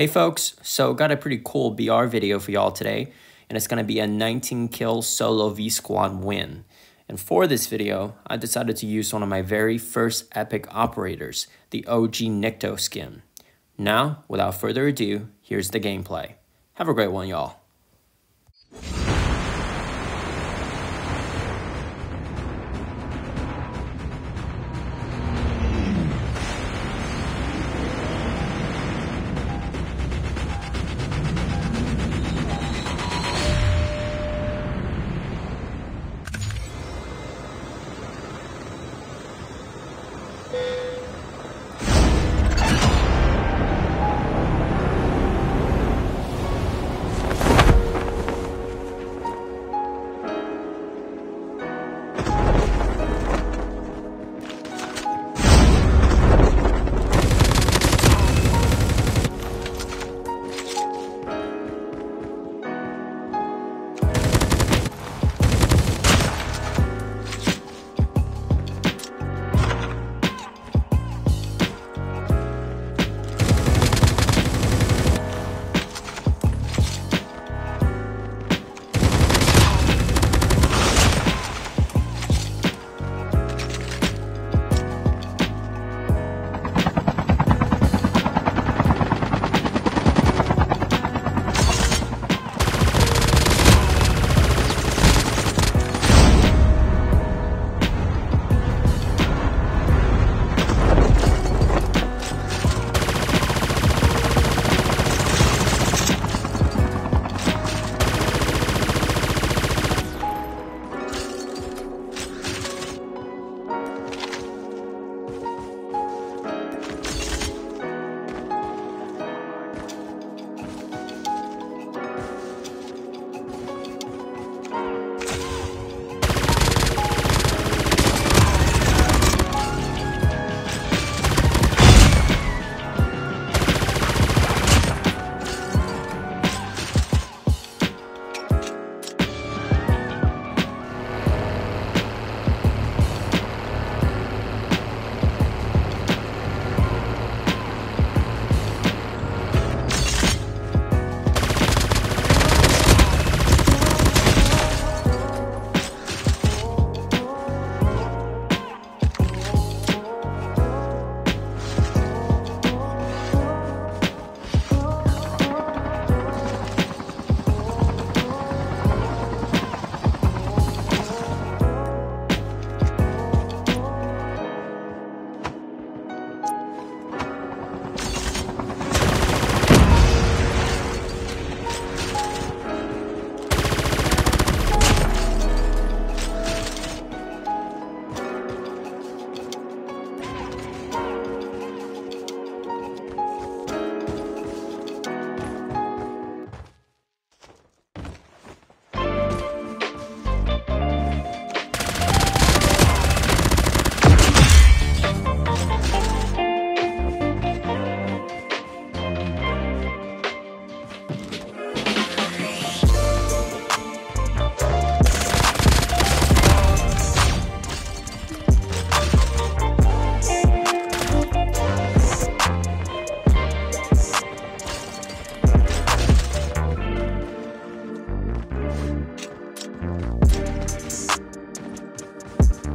Hey folks, so got a pretty cool BR video for y'all today, and it's going to be a 19 kill solo V-Squad win. And for this video, I decided to use one of my very first epic operators, the OG Nikto skin. Now, without further ado, here's the gameplay. Have a great one, y'all.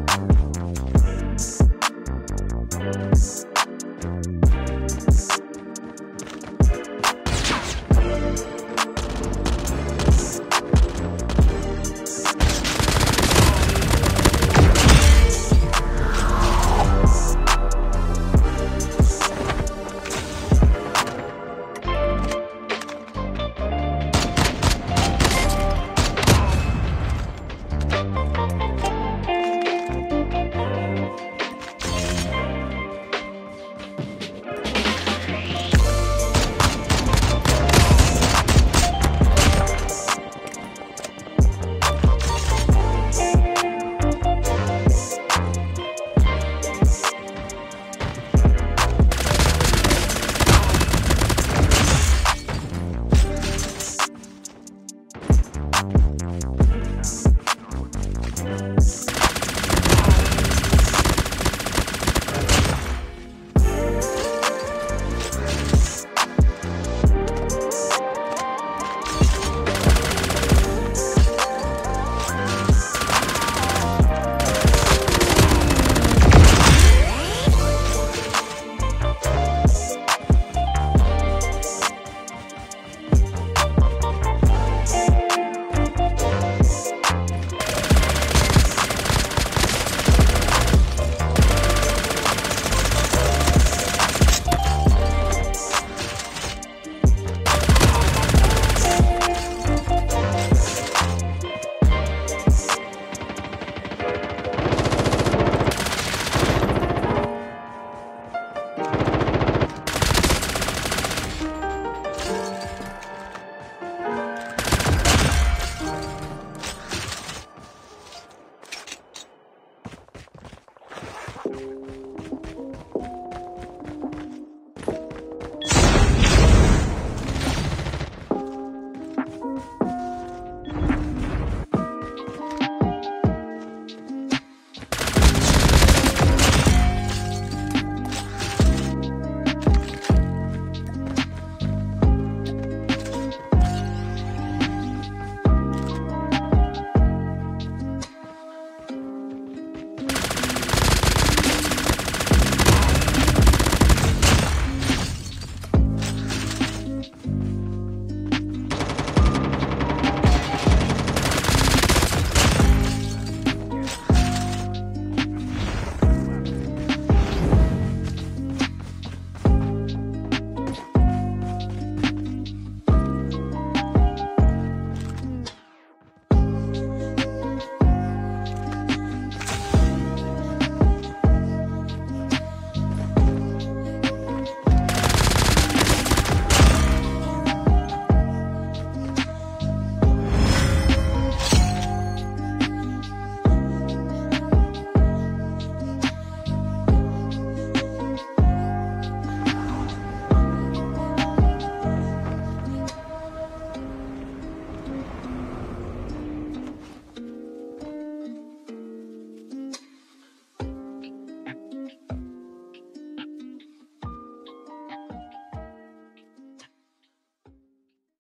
you